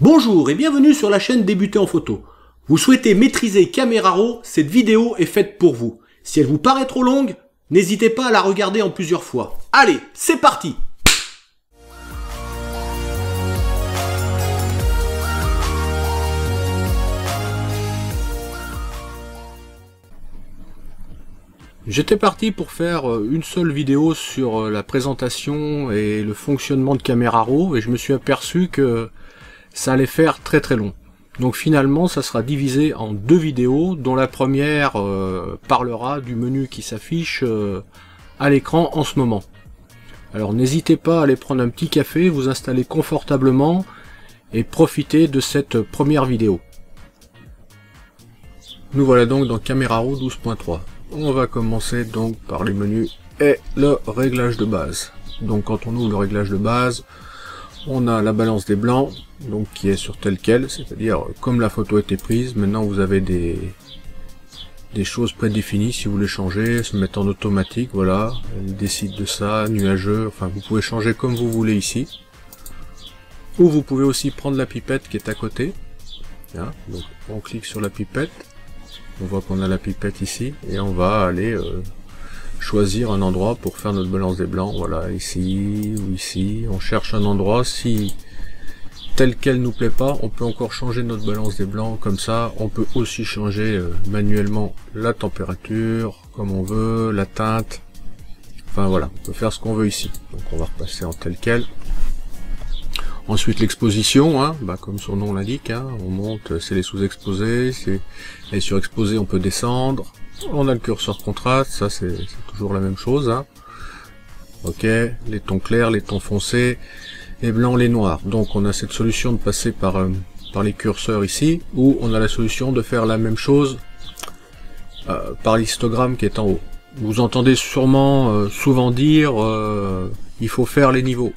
Bonjour et bienvenue sur la chaîne Débuter en photo. Vous souhaitez maîtriser Camera Raw, cette vidéo est faite pour vous. Si elle vous paraît trop longue, n'hésitez pas à la regarder en plusieurs fois. Allez, c'est parti J'étais parti pour faire euh, une seule vidéo sur euh, la présentation et le fonctionnement de Camera Raw et je me suis aperçu que ça allait faire très très long. Donc finalement ça sera divisé en deux vidéos dont la première euh, parlera du menu qui s'affiche à l'écran en ce moment. Alors n'hésitez pas à aller prendre un petit café, vous installer confortablement et profiter de cette première vidéo. Nous voilà donc dans Camera Raw 12.3. On va commencer donc par les menus et le réglage de base. Donc quand on ouvre le réglage de base, on a la balance des blancs, donc qui est sur tel quel, c'est-à-dire comme la photo a été prise, maintenant vous avez des, des choses prédéfinies si vous voulez changer, se mettre en automatique, voilà, elle décide de ça, nuageux, enfin vous pouvez changer comme vous voulez ici. Ou vous pouvez aussi prendre la pipette qui est à côté, hein, donc on clique sur la pipette, on voit qu'on a la pipette ici, et on va aller euh, choisir un endroit pour faire notre balance des blancs. Voilà, ici ou ici. On cherche un endroit. Si tel qu'elle nous plaît pas, on peut encore changer notre balance des blancs comme ça. On peut aussi changer euh, manuellement la température, comme on veut, la teinte. Enfin voilà, on peut faire ce qu'on veut ici. Donc on va repasser en tel quel. Ensuite l'exposition, hein, bah, comme son nom l'indique, hein, on monte, c'est les sous-exposés, c'est les surexposés, on peut descendre. On a le curseur contraste, ça c'est toujours la même chose. Hein. Ok, les tons clairs, les tons foncés, les blancs, les noirs. Donc on a cette solution de passer par, euh, par les curseurs ici, ou on a la solution de faire la même chose euh, par l'histogramme qui est en haut. Vous entendez sûrement euh, souvent dire il faut faire les niveaux.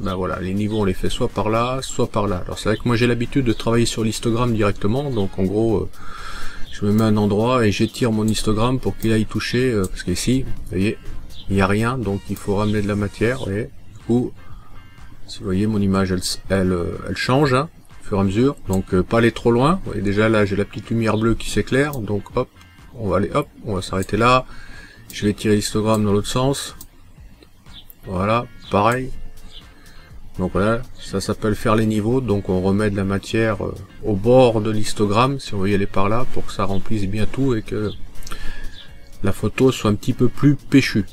Ben voilà, les niveaux on les fait soit par là, soit par là. Alors c'est vrai que moi j'ai l'habitude de travailler sur l'histogramme directement, donc en gros je me mets un endroit et j'étire mon histogramme pour qu'il aille toucher, euh, parce qu'ici, vous voyez, il n'y a rien, donc il faut ramener de la matière, du coup, si vous voyez mon image elle, elle, elle change, hein, au fur et à mesure, donc pas aller trop loin, vous voyez déjà là j'ai la petite lumière bleue qui s'éclaire, donc hop, on va aller, hop, on va s'arrêter là, je vais tirer l'histogramme dans l'autre sens, voilà, pareil. Donc voilà, ça s'appelle faire les niveaux, donc on remet de la matière euh, au bord de l'histogramme, si on veut y aller par là, pour que ça remplisse bien tout et que la photo soit un petit peu plus péchue.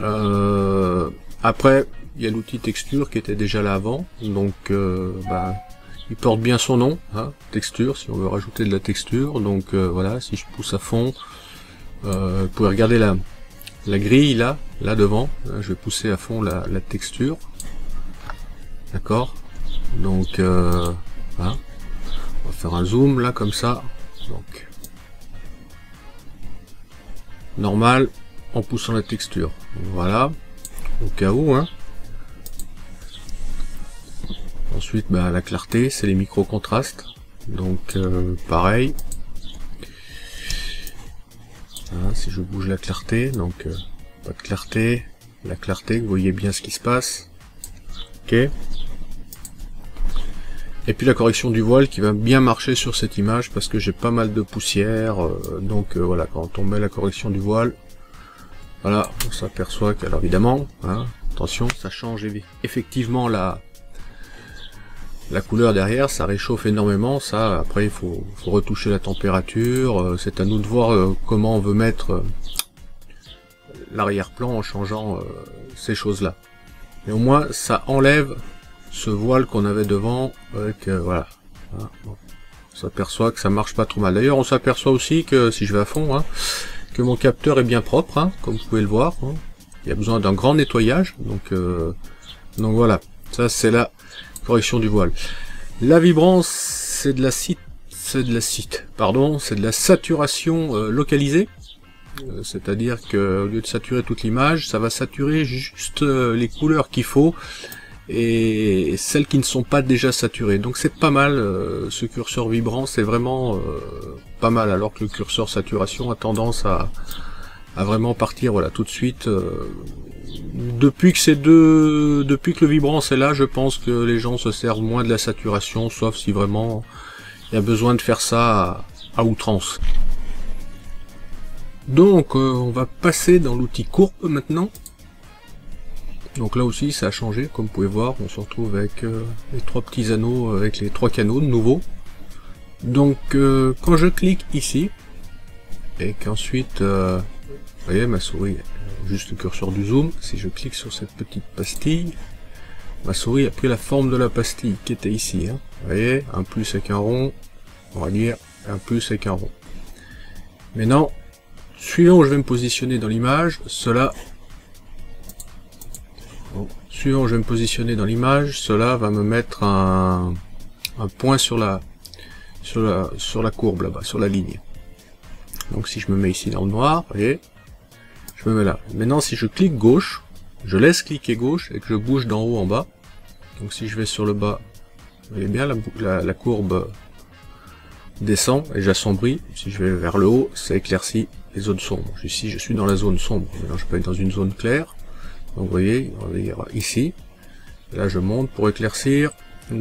Euh, après, il y a l'outil texture qui était déjà là avant, donc euh, bah, il porte bien son nom, hein, texture, si on veut rajouter de la texture, donc voilà, si je pousse à fond, vous pouvez regarder la, la grille là, là devant, je vais pousser à fond la, texture. D'accord Donc euh, voilà. On va faire un zoom là comme ça. Donc normal en poussant la texture. Voilà. Au cas où hein. Ensuite bah, la clarté, c'est les micro-contrastes. Donc euh, pareil, si je bouge la clarté, donc euh, pas de clarté, la clarté, vous voyez bien ce qui se passe. Et puis la correction du voile qui va bien marcher sur cette image parce que j'ai pas mal de poussière. Euh, donc euh, voilà, quand on met la correction du voile, voilà, on s'aperçoit qu'alors évidemment, hein, attention, ça change effectivement la, la couleur derrière, ça réchauffe énormément, ça, après il faut, retoucher la température, euh, c'est à nous de voir comment on veut mettre l'arrière-plan en changeant ces choses-là. Mais au moins, ça enlève ce voile qu'on avait devant, avec, voilà. Hein, on s'aperçoit que ça marche pas trop mal. D'ailleurs, on s'aperçoit aussi que, si je vais à fond, hein, que mon capteur est bien propre, hein, comme vous pouvez le voir. Il y a besoin d'un grand nettoyage, donc, donc voilà. Ça, c'est la correction du voile. La vibrance, c'est de la cite, c'est de la cite, pardon, c'est de la saturation euh, localisée. Euh, c'est-à-dire que au lieu de saturer toute l'image, ça va saturer juste euh, les couleurs qu'il faut et celles qui ne sont pas déjà saturées. Donc c'est pas mal, ce curseur vibrant, c'est vraiment pas mal, alors que le curseur saturation a tendance à, vraiment partir voilà tout de suite. Euh, depuis que ces deux, depuis que le vibrant c'est là, je pense que les gens se servent moins de la saturation, sauf si vraiment il y a besoin de faire ça à, outrance. Donc euh, on va passer dans l'outil courbe maintenant. Donc là aussi ça a changé, comme vous pouvez voir, on se retrouve avec euh, les trois petits anneaux, avec les trois canaux de nouveau. Donc quand je clique ici, et qu'ensuite vous voyez, ma souris, juste le curseur du zoom, si je clique sur cette petite pastille, ma souris a pris la forme de la pastille qui était ici. Hein. Vous voyez, un plus avec un rond, on va dire un plus avec un rond. Maintenant, suivant où je vais me positionner dans l'image, cela... suivant où je vais me positionner dans l'image, cela va me mettre un, un point sur la, sur la, sur la courbe là-bas, sur la ligne. Donc si je me mets ici dans le noir, vous voyez, je me mets là. Maintenant, si je clique gauche, je laisse cliquer gauche et que je bouge d'en haut en bas. Donc si je vais sur le bas, vous voyez bien, la, courbe descend et j'assombris. Si je vais vers le haut, ça éclaircit les zones sombres. Ici, je suis dans la zone sombre. Maintenant, je peux être dans une zone claire. Donc vous voyez, on va dire ici. Là, je monte pour éclaircir.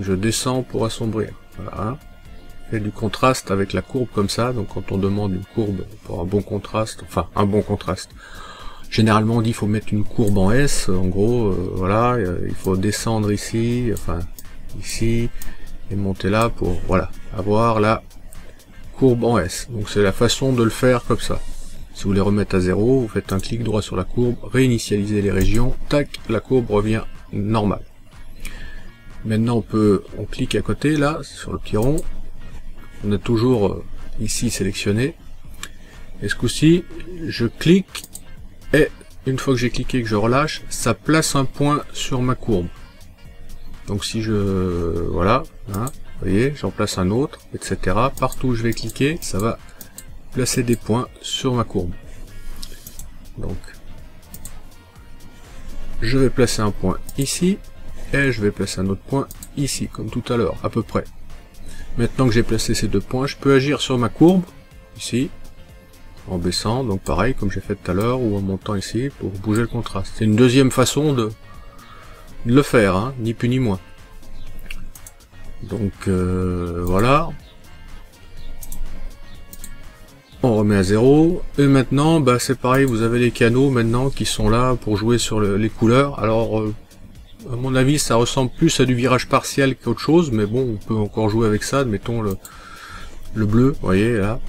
Je descends pour assombrir. Voilà. Et du contraste avec la courbe comme ça. Donc quand on demande une courbe pour un bon contraste, enfin un bon contraste, Généralement, on dit qu'il faut mettre une courbe en S, en gros, euh, voilà, euh, il faut descendre ici, enfin, ici, et monter là pour, voilà, avoir la courbe en S. Donc c'est la façon de le faire comme ça. Si vous voulez remettre à zéro, vous faites un clic droit sur la courbe, réinitialiser les régions, tac, la courbe revient normale. Maintenant on peut, on clique à côté là, sur le petit rond, on a toujours euh, ici sélectionné, et ce coup-ci, je clique et une fois que j'ai cliqué que je relâche, ça place un point sur ma courbe. Donc si je... voilà, hein, vous voyez, j'en place un autre, etc. Partout où je vais cliquer, ça va placer des points sur ma courbe. Donc, je vais placer un point ici, et je vais placer un autre point ici, comme tout à l'heure, à peu près. Maintenant que j'ai placé ces deux points, je peux agir sur ma courbe, ici, en baissant, donc pareil comme j'ai fait tout à l'heure, ou en montant ici pour bouger le contraste. C'est une deuxième façon de, le faire, hein, ni plus ni moins. Donc euh, voilà. On remet à zéro. Et maintenant, bah, c'est pareil, vous avez les canaux maintenant qui sont là pour jouer sur les couleurs. Alors, euh, à mon avis, ça ressemble plus à du virage partiel qu'autre chose, mais bon, on peut encore jouer avec ça. Mettons le, le bleu, voyez là.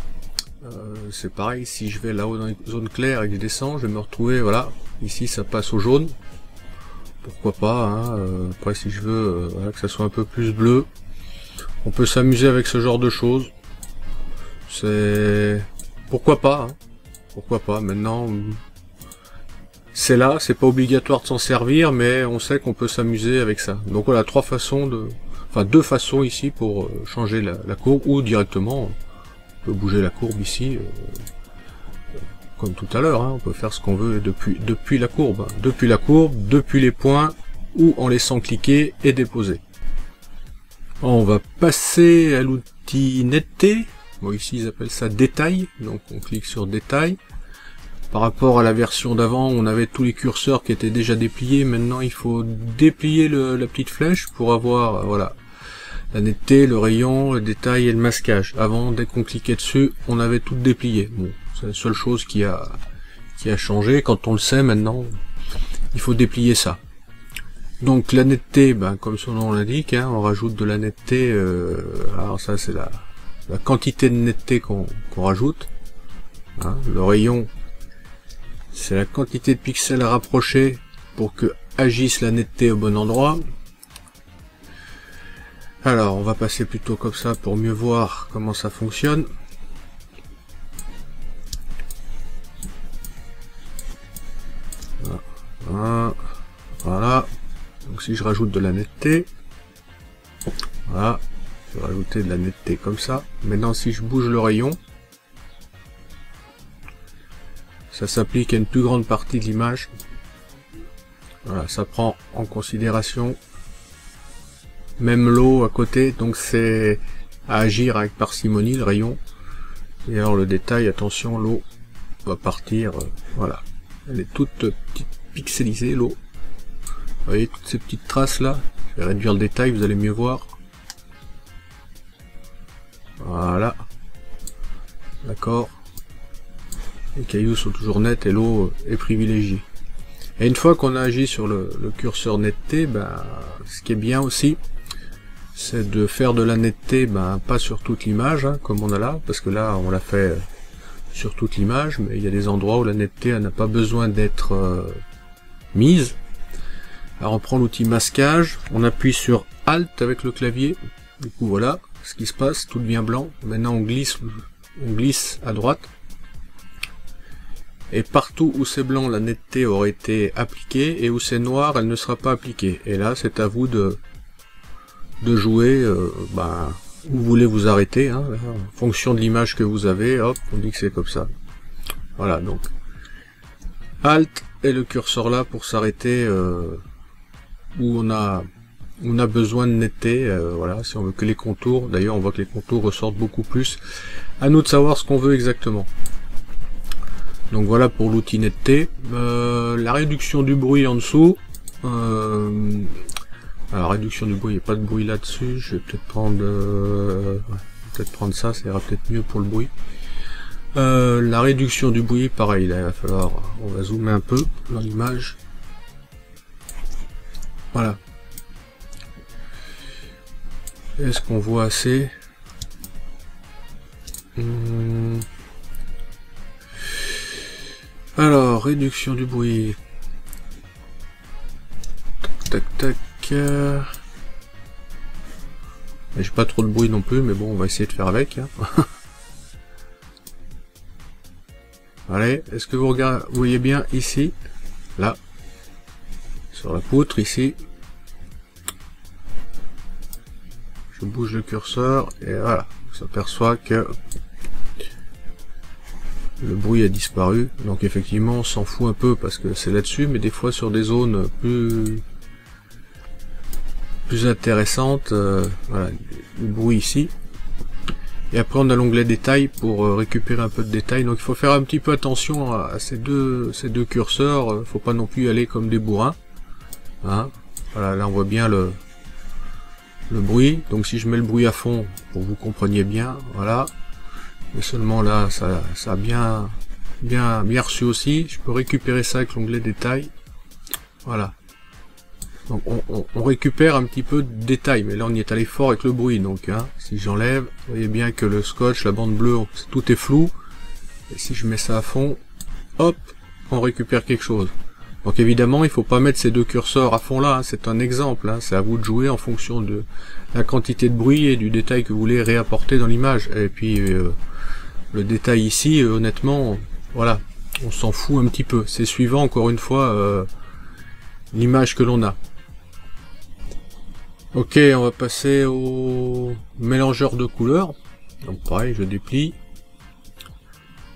Euh, c'est pareil, si je vais là-haut dans les zones claires et que je descends, je vais me retrouver, voilà, ici ça passe au jaune. Pourquoi pas, hein, euh, après si je veux que ça soit un peu plus bleu. On peut s'amuser avec ce genre de choses. C'est... Pourquoi pas, hein. pourquoi pas, maintenant... C'est là, c'est pas obligatoire de s'en servir, mais on sait qu'on peut s'amuser avec ça. Donc voilà, trois façons de... Enfin, deux façons ici pour changer la, courbe, ou directement bouger la courbe ici, euh, comme tout à l'heure, hein. on peut faire ce qu'on veut depuis, la courbe. Depuis la courbe, depuis les points, ou en laissant cliquer et déposer. On va passer à l'outil netteté. Bon, ici ils appellent ça détail, donc on clique sur détail. Par rapport à la version d'avant, on avait tous les curseurs qui étaient déjà dépliés. Maintenant, il faut déplier la petite flèche pour avoir, voilà, la netteté, le rayon, le détail et le masquage. Avant, dès qu'on cliquait dessus, on avait tout déplié. Bon, c'est la seule chose qui a, qui a changé. Quand on le sait maintenant, il faut déplier ça. Donc la netteté, ben, comme son nom l'indique, hein, on rajoute de la netteté. Euh, alors ça, c'est la, la quantité de netteté qu'on rajoute. Hein. le rayon, c'est la quantité de pixels à rapprocher pour que agisse la netteté au bon endroit. Alors, on va passer plutôt comme ça pour mieux voir comment ça fonctionne. Voilà. Donc si je rajoute de la netteté, voilà, rajouter de la netteté comme ça. Maintenant, si je bouge le rayon, ça s'applique à une plus grande partie de l'image. Voilà, ça prend en considération même l'eau à côté, donc c'est à agir avec parcimonie le rayon. Et alors le détail, attention, l'eau va partir, euh, voilà. Elle est toute petite pixelisée, l'eau. Vous voyez toutes ces petites traces là Je vais réduire le détail, vous allez mieux voir. Voilà. D'accord. Les cailloux sont toujours nets et l'eau est privilégiée. Et une fois qu'on a agi sur le, curseur netteté, ben, ce qui est bien aussi, c'est de faire de la netteté, ben, pas sur toute l'image, hein, comme on a là, parce que là, on l'a fait sur toute l'image, mais il y a des endroits où la netteté n'a pas besoin d'être euh, mise. Alors on prend l'outil masquage, on appuie sur Alt avec le clavier, du coup voilà ce qui se passe, tout devient blanc. Maintenant on glisse, on glisse à droite. Et partout où c'est blanc, la netteté aurait été appliquée, et où c'est noir, elle ne sera pas appliquée. Et là, c'est à vous de, jouer, euh, bah, où vous voulez vous arrêter, hein, en fonction de l'image que vous avez, hop, on dit que c'est comme ça. Voilà, donc, Alt et le curseur là pour s'arrêter euh, où on a on a besoin de netteté, euh, voilà, si on veut que les contours, d'ailleurs on voit que les contours ressortent beaucoup plus. À nous de savoir ce qu'on veut exactement. Donc voilà pour l'outil netteté. Euh, la réduction du bruit en dessous. Euh, alors réduction du bruit, il n'y a pas de bruit là-dessus. Je vais peut-être prendre euh, peut-être prendre ça, ça ira peut-être mieux pour le bruit. Euh, la réduction du bruit, pareil, là, il va falloir, on va zoomer un peu dans l'image. Voilà. Est-ce qu'on voit assez hmm. Alors, réduction du bruit. Tac, tac, tac. J'ai pas trop de bruit non plus, mais bon, on va essayer de faire avec. Hein. Allez, est-ce que vous, regardez, vous voyez bien ici Là. Sur la poutre, ici. Je bouge le curseur, et voilà. On s'aperçoit que le bruit a disparu. Donc effectivement, on s'en fout un peu parce que c'est là-dessus, mais des fois sur des zones plus plus intéressantes, euh, voilà, le bruit ici. Et après on a l'onglet détail pour euh, récupérer un peu de détails. Donc il faut faire un petit peu attention à, ces deux ces deux curseurs. Euh, faut pas non plus aller comme des bourrins. Hein. voilà, là on voit bien le le bruit. Donc si je mets le bruit à fond, pour que vous compreniez bien, voilà, mais seulement là, ça, ça a bien, bien, bien reçu aussi. Je peux récupérer ça avec l'onglet détail. Voilà. Donc on, récupère un petit peu de détail, mais là on y est allé fort avec le bruit. Donc hein, si j'enlève, vous voyez bien que le scotch, la bande bleue, tout est flou. Et si je mets ça à fond, hop, on récupère quelque chose. Donc évidemment, il faut pas mettre ces deux curseurs à fond là, hein. c'est un exemple, hein. c'est à vous de jouer en fonction de la quantité de bruit et du détail que vous voulez réapporter dans l'image. Et puis euh, le détail ici, euh, honnêtement, voilà, on s'en fout un petit peu. C'est suivant, encore une fois, euh, l'image que l'on a. Ok, on va passer au mélangeur de couleurs. Donc pareil, je déplie.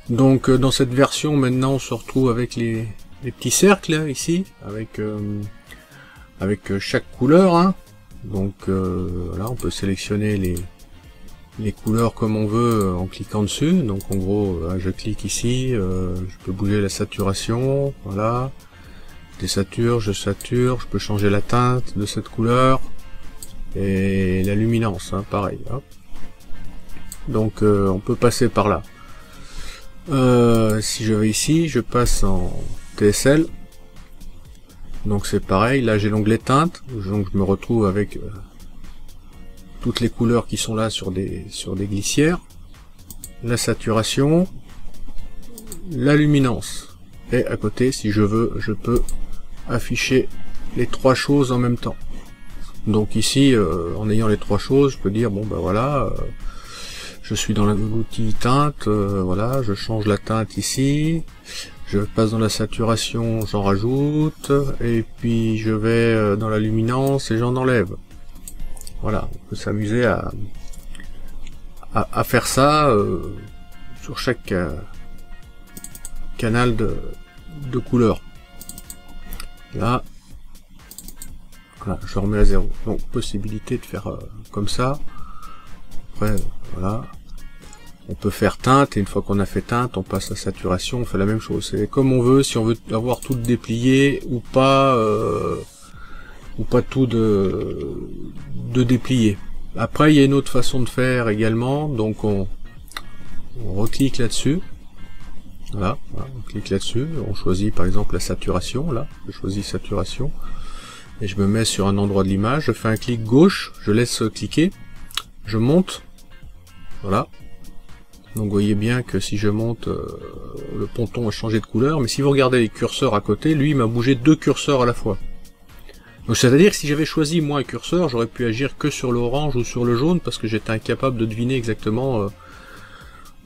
Donc dans cette version, maintenant, on se retrouve avec les, petits cercles ici, avec avec chaque couleur. Hein. Donc voilà, on peut sélectionner les, les couleurs comme on veut euh, en cliquant dessus. Donc en gros, euh, je clique ici, euh, je peux bouger la saturation, voilà. Je désature, je sature, je peux changer la teinte de cette couleur. Et la luminance, hein, pareil. Donc on peut passer par là. si je vais ici, je passe en TSL. Donc c'est pareil, là j'ai l'onglet teinte, donc je me retrouve avec toutes les couleurs qui sont là sur des, sur des glissières, la saturation, la luminance. Et à côté, si je veux, je peux afficher les trois choses en même temps. Donc ici, euh, en ayant les trois choses, je peux dire, bon ben voilà, euh, je suis dans l'outil teinte, euh, voilà, je change la teinte ici, je passe dans la saturation, j'en rajoute, et puis je vais dans la luminance et j'en enlève. Voilà, on peut s'amuser à, à, faire ça euh, sur chaque euh, canal de, de couleur. Là, voilà, je remets à zéro. Donc possibilité de faire euh, comme ça. Après, voilà. On peut faire teinte, et une fois qu'on a fait teinte, on passe à saturation, on fait la même chose. C'est comme on veut, si on veut avoir tout déplié, ou pas, euh, ou pas tout de, de déplié. Après, il y a une autre façon de faire également, donc on, on reclique là-dessus, voilà, on clique là-dessus, on choisit par exemple la saturation, là, je choisis saturation, et je me mets sur un endroit de l'image, je fais un clic gauche, je laisse cliquer, je monte, voilà, donc vous voyez bien que si je monte, euh, le ponton a changé de couleur, mais si vous regardez les curseurs à côté, lui il m'a bougé deux curseurs à la fois. Donc c'est-à-dire que si j'avais choisi moi un curseur, j'aurais pu agir que sur l'orange ou sur le jaune, parce que j'étais incapable de deviner exactement euh,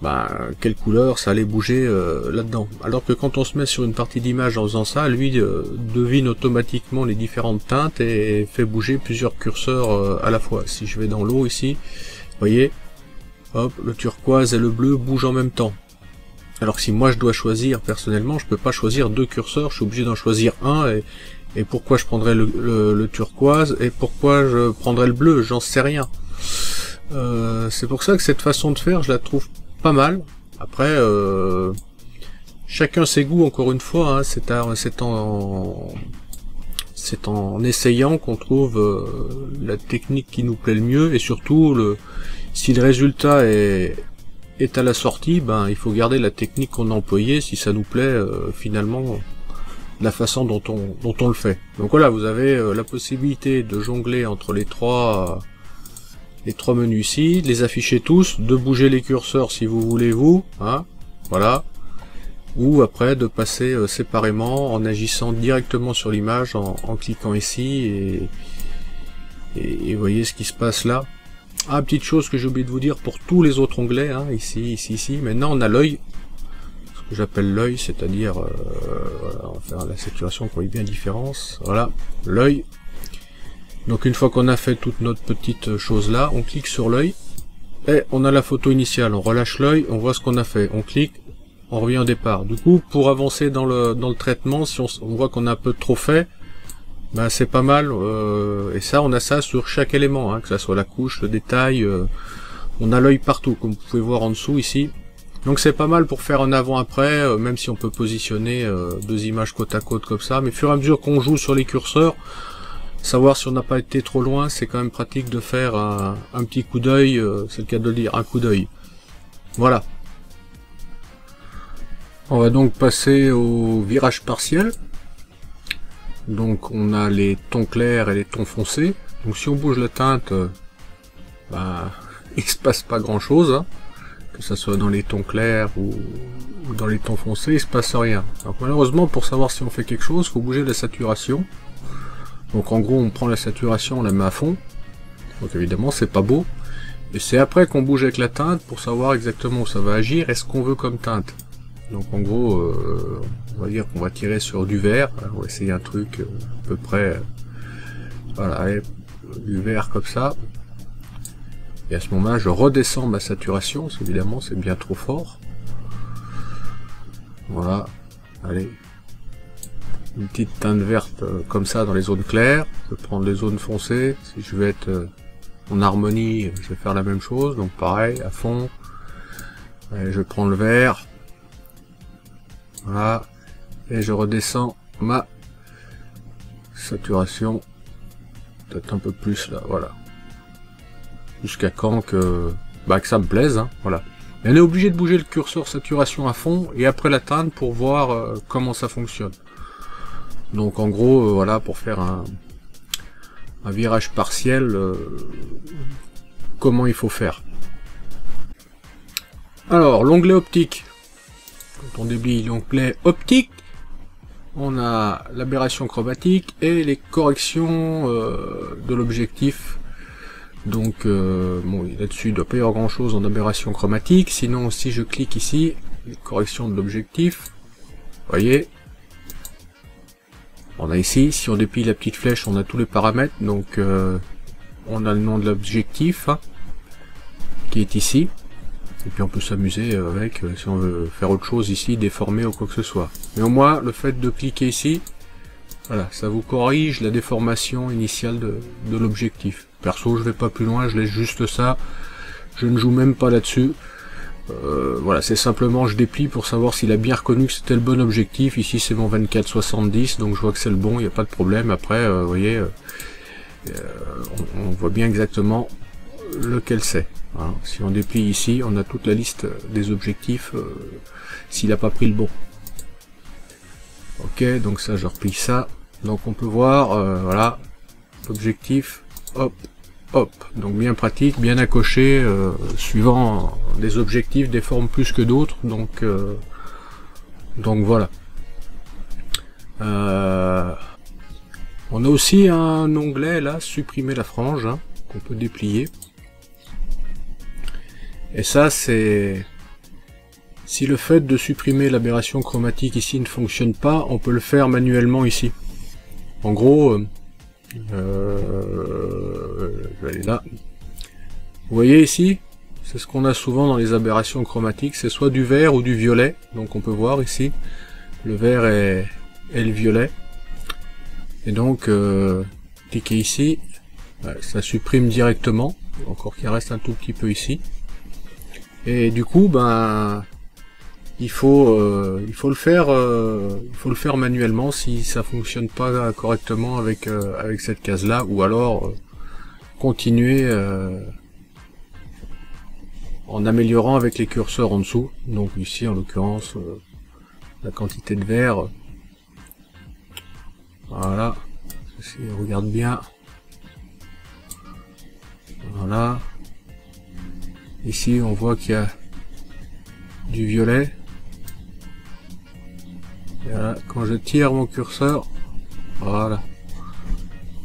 bah, quelle couleur ça allait bouger euh, là-dedans. Alors que quand on se met sur une partie d'image en faisant ça, lui devine automatiquement les différentes teintes et fait bouger plusieurs curseurs à la fois. Si je vais dans l'eau ici, vous voyez, hop, le turquoise et le bleu bougent en même temps. Alors si moi je dois choisir personnellement, je peux pas choisir deux curseurs, je suis obligé d'en choisir un et, pourquoi je prendrais le, turquoise et pourquoi je prendrais le bleu, j'en sais rien. c'est pour ça que cette façon de faire, je la trouve pas mal. Après, euh, chacun ses goûts, encore une fois, hein, c'est en, c'est en essayant qu'on trouve euh, la technique qui nous plaît le mieux, et surtout, le, si le résultat est, est à la sortie, ben il faut garder la technique qu'on a employée si ça nous plaît euh, finalement la façon dont on, dont on le fait. Donc voilà, vous avez la possibilité de jongler entre les trois les trois menus ici, les afficher tous, de bouger les curseurs si vous voulez vous, hein, voilà, ou après de passer euh, séparément en agissant directement sur l'image en, cliquant ici et, et, voyez ce qui se passe là. Ah, petite chose que j'ai oublié de vous dire pour tous les autres onglets, hein, ici, ici, ici, maintenant on a l'œil, ce que j'appelle l'œil, c'est-à-dire, euh, on va faire la saturation qu'on voit bien différence, voilà, l'œil, donc une fois qu'on a fait toute notre petite chose là, on clique sur l'œil, et on a la photo initiale, on relâche l'œil, on voit ce qu'on a fait, on clique, on revient au départ. Du coup, pour avancer dans le, dans le traitement, si on, voit qu'on a un peu trop fait, ben c'est pas mal, euh, et ça on a ça sur chaque élément, hein, que ça soit la couche, le détail, euh, on a l'œil partout, comme vous pouvez voir en dessous ici. Donc c'est pas mal pour faire un avant-après, euh, même si on peut positionner deux images côte à côte comme ça, mais fur et à mesure qu'on joue sur les curseurs, Savoir si on n'a pas été trop loin, c'est quand même pratique de faire un, petit coup d'œil, euh, c'est le cas de le dire, un coup d'œil. Voilà. On va donc passer au virage partiel. Donc on a les tons clairs et les tons foncés. Donc si on bouge la teinte, euh, bah, il se passe pas grand chose. Hein. Que ce soit dans les tons clairs ou, dans les tons foncés, il se passe rien. Donc malheureusement, pour savoir si on fait quelque chose, faut bouger la saturation. Donc en gros, on prend la saturation, on la met à fond. Donc évidemment, c'est pas beau. Et c'est après qu'on bouge avec la teinte pour savoir exactement où ça va agir et ce qu'on veut comme teinte. Donc en gros, euh, on va dire qu'on va tirer sur du vert. On va essayer un truc euh, à peu près... voilà, du vert comme ça. Et à ce moment-là, je redescends ma saturation, parce qu'évidemment, c'est bien trop fort. Voilà. Allez, une petite teinte verte euh, comme ça dans les zones claires. Je vais prendre les zones foncées. Si je veux être euh, en harmonie, je vais faire la même chose. Donc pareil, à fond. je vais prendre le vert. Voilà. Et je redescends ma saturation. Peut-être un peu plus là, voilà. Jusqu'à quand que, bah, que ça me plaise, hein, voilà. on est obligé de bouger le curseur saturation à fond et après la teinte pour voir euh, comment ça fonctionne. Donc en gros, euh, voilà, pour faire un, virage partiel, euh, comment il faut faire. Alors, l'onglet optique. Quand on déblie l'onglet optique, on a l'aberration chromatique et les corrections euh, de l'objectif. Donc, bon, là-dessus, il ne doit pas y avoir grand-chose en aberration chromatique. Sinon, si je clique ici, les corrections de l'objectif, voyez, on a ici, si on déplie la petite flèche, on a tous les paramètres, donc euh, on a le nom de l'objectif, hein, qui est ici, et puis on peut s'amuser avec, euh, si on veut faire autre chose ici, déformer ou quoi que ce soit. Mais au moins, le fait de cliquer ici, voilà, ça vous corrige la déformation initiale de, de l'objectif. Perso, je vais pas plus loin, je laisse juste ça, je ne joue même pas là-dessus. Euh, voilà, c'est simplement je déplie pour savoir s'il a bien reconnu que c'était le bon objectif. Ici c'est mon 24-70, donc je vois que c'est le bon, il n'y a pas de problème. Après, euh, vous voyez, euh, on, voit bien exactement lequel c'est. Hein. Si on déplie ici, on a toute la liste des objectifs s'il n'a pas pris le bon. Ok, donc ça je replie ça. Donc on peut voir, voilà, objectif, hop, hop. Donc bien pratique, bien à cocher, euh, suivant des objectifs, des formes plus que d'autres. Donc, euh, donc voilà. Euh, on a aussi un onglet là, supprimer la frange, hein, qu'on peut déplier. Et ça c'est... Si le fait de supprimer l'aberration chromatique ici ne fonctionne pas, on peut le faire manuellement ici. En gros, euh, je vais aller là. Vous voyez ici C'est ce qu'on a souvent dans les aberrations chromatiques, c'est soit du vert ou du violet. Donc on peut voir ici, le vert et, le violet. Et donc, euh, cliquez ici, ça supprime directement, encore qu'il reste un tout petit peu ici. Et du coup, ben, il faut euh, il faut le faire euh, il faut le faire manuellement si ça fonctionne pas correctement avec euh, avec cette case là ou alors continuer en améliorant avec les curseurs en dessous. Donc ici en l'occurrence la quantité de verre. Voilà. Si regarde bien. Voilà ici on voit qu'il y a du violet voilà, quand je tire mon curseur, voilà.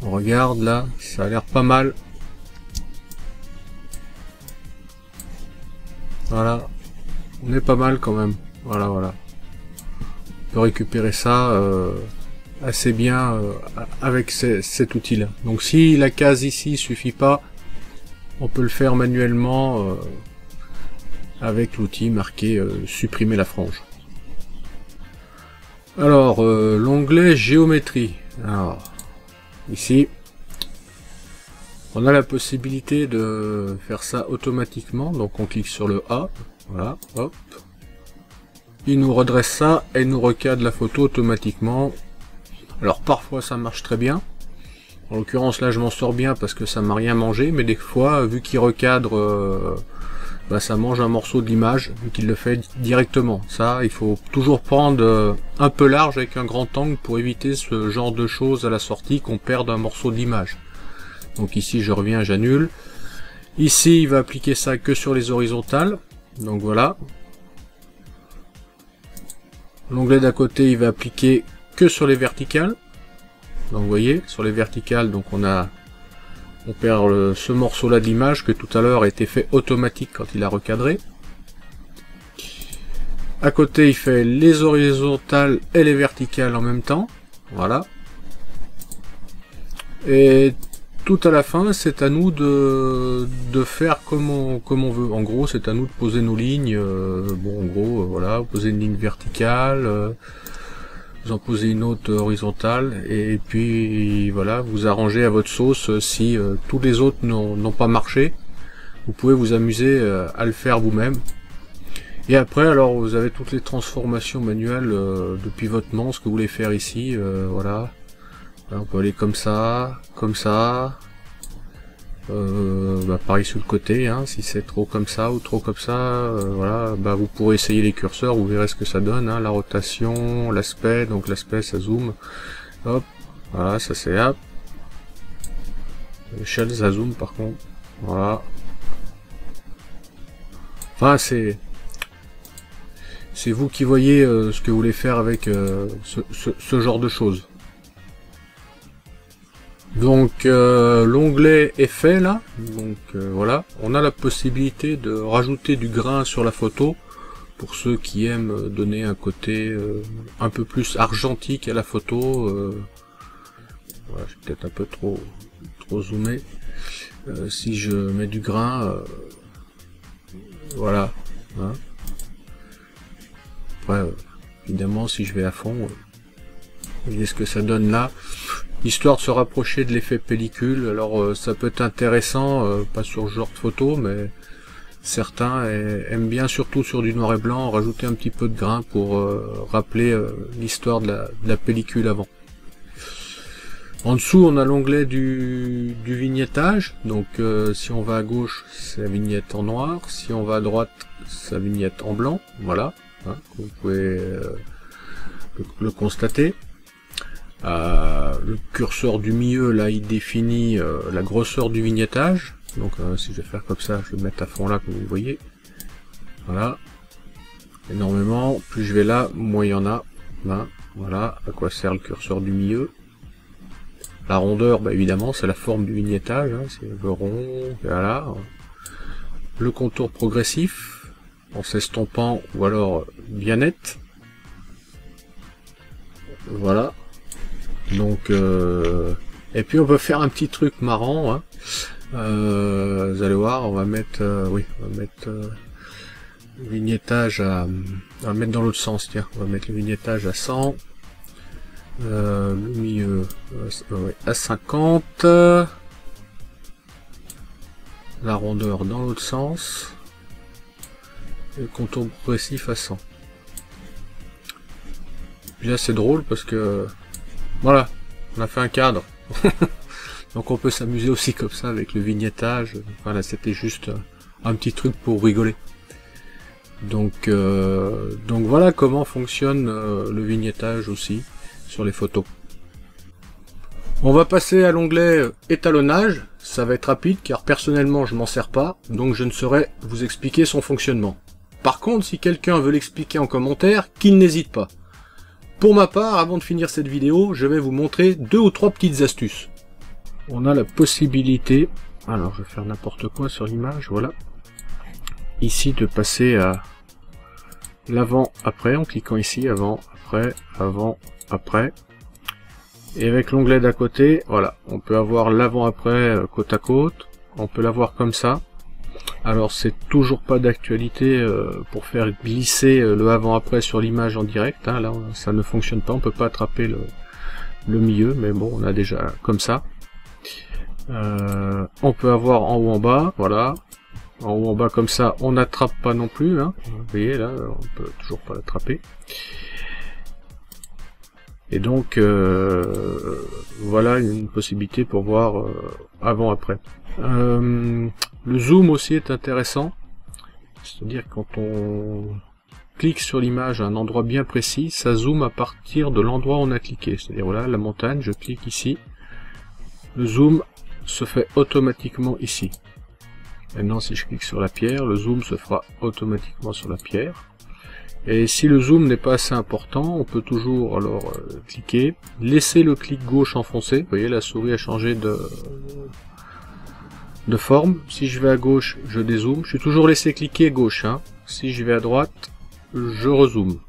On regarde là, ça a l'air pas mal. Voilà. On est pas mal quand même. Voilà, voilà. On peut récupérer ça euh, assez bien euh, avec cet outil-là. Donc si la case ici suffit pas, on peut le faire manuellement euh, avec l'outil marqué supprimer la frange. Alors, euh, l'onglet géométrie. Alors, ici, on a la possibilité de faire ça automatiquement. Donc on clique sur le A. Voilà, hop. Il nous redresse ça et nous recadre la photo automatiquement. Alors parfois ça marche très bien. En l'occurrence là je m'en sors bien parce que ça m'a rien mangé. Mais des fois, vu qu'il recadre... Euh, bah, ça mange un morceau de l'image vu qu'il le fait directement. Ça, il faut toujours prendre euh, un peu large avec un grand angle pour éviter ce genre de choses à la sortie qu'on perde un morceau de l'image. Donc ici je reviens, j'annule. Ici il va appliquer ça que sur les horizontales. Donc voilà. L'onglet d'à côté il va appliquer que sur les verticales. Donc vous voyez, sur les verticales, donc on a on perd ce morceau-là de l'image que tout à l'heure a été fait automatique quand il a recadré. À côté, il fait les horizontales et les verticales en même temps. Voilà. Et tout à la fin, c'est à nous de, de faire comme on, on veut. En gros, c'est à nous de poser nos lignes. Euh, bon, en gros, euh, voilà, poser une ligne verticale. Euh, vous en posez une autre horizontale et puis voilà, vous arrangez à votre sauce euh, si euh, tous les autres n'ont pas marché. Vous pouvez vous amuser euh, à le faire vous-même. Et après, alors vous avez toutes les transformations manuelles de pivotement, ce que vous voulez faire ici, voilà. on peut aller comme ça, comme ça, euh, bah, pareil sur le côté, hein, si c'est trop comme ça ou trop comme ça, euh, voilà, bah vous pourrez essayer les curseurs, vous verrez ce que ça donne, hein, la rotation, l'aspect, donc l'aspect ça zoom, hop, voilà, ça c'est hop, l'échelle ça zoom par contre, voilà, enfin c'est c'est vous qui voyez euh, ce que vous voulez faire avec ce, ce genre de choses. Donc euh, l'onglet est fait là, donc euh, voilà, on a la possibilité de rajouter du grain sur la photo pour ceux qui aiment donner un côté euh, un peu plus argentique à la photo. voilà, j'ai peut-être un peu trop trop zoomé. si je mets du grain, voilà. Hein. Évidemment, si je vais à fond, vous voyez ce que ça donne là histoire de se rapprocher de l'effet pellicule. Alors euh, ça peut être intéressant, euh, pas sur ce genre de photo, mais Certains aiment bien, surtout sur du noir et blanc, rajouter un petit peu de grain pour euh, rappeler euh, l'histoire de, la, pellicule avant. En dessous, on a l'onglet du, vignettage. Donc, euh, si on va à gauche, c'est la vignette en noir. Si on va à droite, c'est la vignette en blanc. Voilà, hein, vous pouvez le, constater. Le curseur du milieu, là, il définit la grosseur du vignettage. Donc euh, si je vais faire comme ça, je vais mettre à fond là, comme vous voyez. Voilà. Énormément. Plus je vais là, moins il y en a. Ben, voilà, à quoi sert le curseur du milieu? La rondeur, bah, évidemment, c'est la forme du vignettage. Hein, c'est le rond, voilà. Le contour progressif, en s'estompant, ou alors bien net. Voilà. Donc, euh... et puis on peut faire un petit truc marrant. Hein. Euh, vous allez voir, on va mettre, euh, oui, on va mettre euh, le vignettage à, on va mettre dans l'autre sens, tiens, on va mettre le vignettage à 100, le milieu à 50, la rondeur dans l'autre sens, et le contour progressif à 100. Puis là c'est drôle parce que, voilà, on a fait un cadre. Donc on peut s'amuser aussi comme ça avec le vignettage. Voilà, c'était juste un petit truc pour rigoler. Donc, euh, donc voilà comment fonctionne euh, le vignettage aussi sur les photos. On va passer à l'onglet étalonnage. Ça va être rapide car personnellement je m'en sers pas, donc je ne saurais vous expliquer son fonctionnement. Par contre, si quelqu'un veut l'expliquer en commentaire, qu'il n'hésite pas. Pour ma part, avant de finir cette vidéo, je vais vous montrer deux ou trois petites astuces. On a la possibilité, alors je vais faire n'importe quoi sur l'image, voilà, ici de passer à l'avant-après, en cliquant ici, avant, après, avant, après, et avec l'onglet d'à côté, voilà, on peut avoir l'avant-après euh, côte à côte, on peut l'avoir comme ça, alors c'est toujours pas d'actualité euh, pour faire glisser euh, le avant-après sur l'image en direct, hein, là ça ne fonctionne pas, on peut pas attraper le, le milieu, mais bon, on a déjà comme ça. Euh, on peut avoir en haut en bas, voilà. En haut en bas comme ça, on n'attrape pas non plus. Hein. Vous voyez là, on peut toujours pas l'attraper. Et donc euh, voilà une possibilité pour voir euh, avant après. le zoom aussi est intéressant. C'est-à-dire quand on clique sur l'image à un endroit bien précis, ça zoome à partir de l'endroit où on a cliqué. C'est-à-dire voilà la montagne, je clique ici. Le zoom se fait automatiquement ici. Maintenant, si je clique sur la pierre, le zoom se fera automatiquement sur la pierre. Et si le zoom n'est pas assez important, on peut toujours alors euh, cliquer, laisser le clic gauche enfoncé. Vous voyez, la souris a changé de, de forme. Si je vais à gauche, je dézoome. Je suis toujours laissé cliquer gauche. Hein. Si je vais à droite, je rezoome.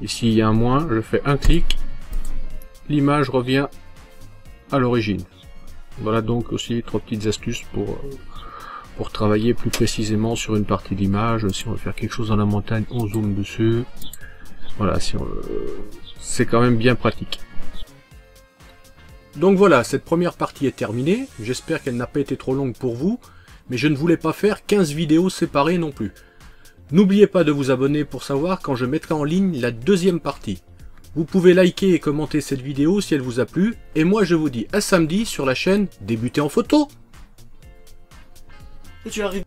Ici, il y a un moins, je fais un clic. L'image revient à l'origine. Voilà donc aussi trois petites astuces pour, pour travailler plus précisément sur une partie d'image. Si on veut faire quelque chose dans la montagne, on zoome dessus. Voilà, si on, c'est quand même bien pratique. Donc voilà, cette première partie est terminée. J'espère qu'elle n'a pas été trop longue pour vous, mais je ne voulais pas faire 15 vidéos séparées non plus. N'oubliez pas de vous abonner pour savoir quand je mettrai en ligne la deuxième partie. Vous pouvez liker et commenter cette vidéo si elle vous a plu, et moi je vous dis à samedi sur la chaîne Débuter en photo et tu arrives.